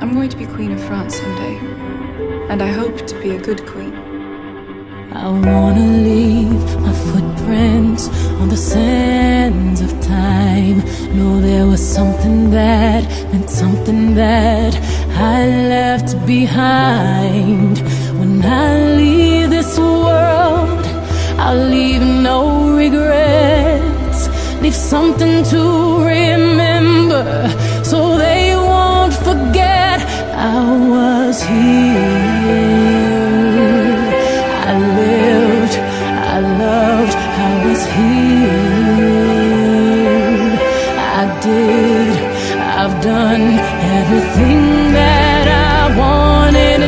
I'm going to be Queen of France someday, and I hope to be a good queen. I wanna leave my footprints on the sands of time. Know there was something that meant something that I left behind. When I leave this world, I'll leave no regrets. Leave something to remember I lived, I loved, I was here. I did, I've done everything that I wanted,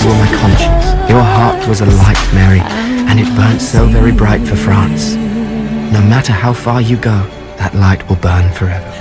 you were my conscience. Your heart was a light, Mary, and it burnt so very bright for France. No matter how far you go, that light will burn forever.